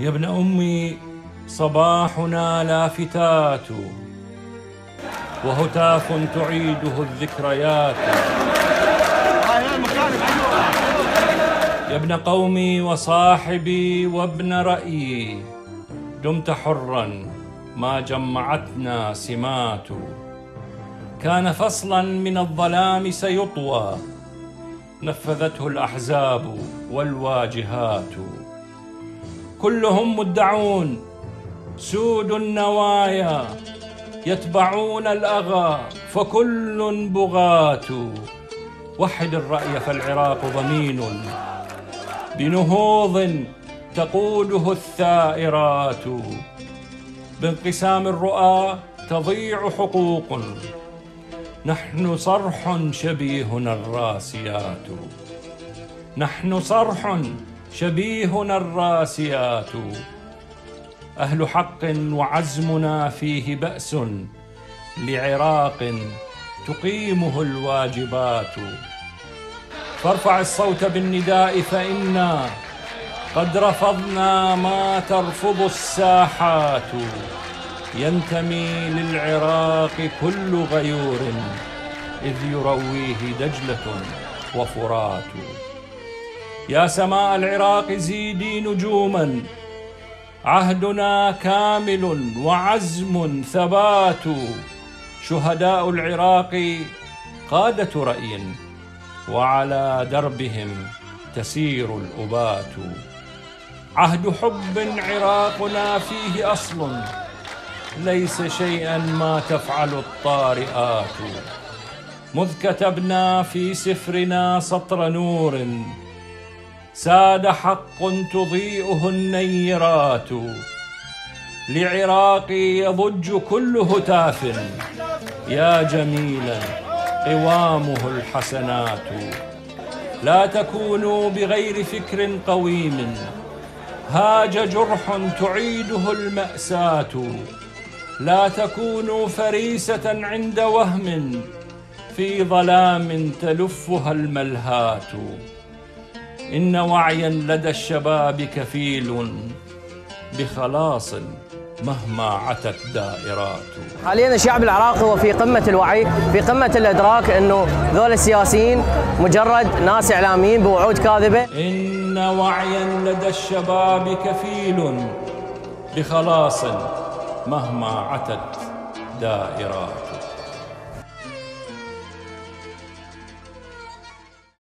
يا ابن أمي صباحنا لافتات وهتاف تعيده الذكريات يا ابن قومي وصاحبي وابن رأيي دمت حرا ما جمعتنا سمات. كان فصلا من الظلام سيطوى نفذته الأحزاب والواجهات. كلهم مدعون. سود النوايا يتبعون الأغى فكل بغاة. وحد الرأي فالعراق ضمين. بنهوض تقوده الثائرات. بانقسام الرؤى تضيع حقوق. نحن صرح شبيهنا الراسيات. نحن صرح شبيهنا الراسيات. أهل حق وعزمنا فيه بأس لعراق تقيمه الواجبات. فارفع الصوت بالنداء فإنا قد رفضنا ما ترفض الساحات. ينتمي للعراق كل غيور إذ يرويه دجلة وفرات. يا سماء العراق زيدي نجوما. عهدنا كامل وعزم ثبات. شهداء العراق قادة رأي وعلى دربهم تسير الأبات. عهد حب عراقنا فيه أصل. ليس شيئا ما تفعل الطارئات. مذ كتبنا في سفرنا سطر نور. ساد حق تضيئه النيرات. لعراقي يضج كل هتاف. يا جميلا قوامه الحسنات. لا تكونوا بغير فكر قويم. هاج جرح تعيده المأساة. لا تكونوا فريسة عند وهم. في ظلام تلفها الملهات. إن وعيا لدى الشباب كفيل بخلاص مهما عتت دائراته حاليا الشعب العراقي هو في قمة الوعي في قمة الإدراك إنه ذول السياسيين مجرد ناس إعلاميين بوعود كاذبة. إن وعيا لدى الشباب كفيل بخلاص مهما عتت دائراته